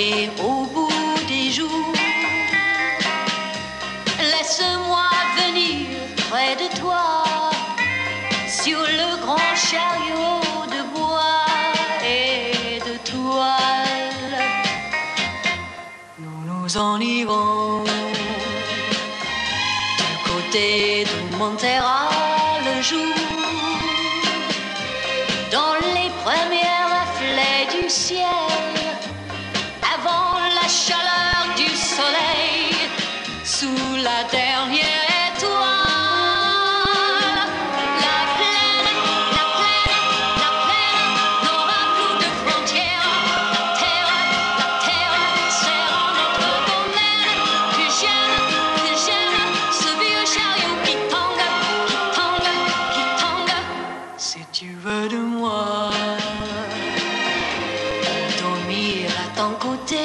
Et au bout des jours, laisse-moi venir près de toi sur le grand chariot de bois et de toile. Nous nous en irons du côté de Montera le jour, dans les premiers reflets du ciel, la dernière étoile. La plaine, la plaine, la plaine n'aura plus de frontières. La terre, la terre sera notre domaine. Que j'aime, que j'aime ce vieux chariot qui tangue, qui tangue, qui tangue. Si tu veux de moi, dormir à ton côté.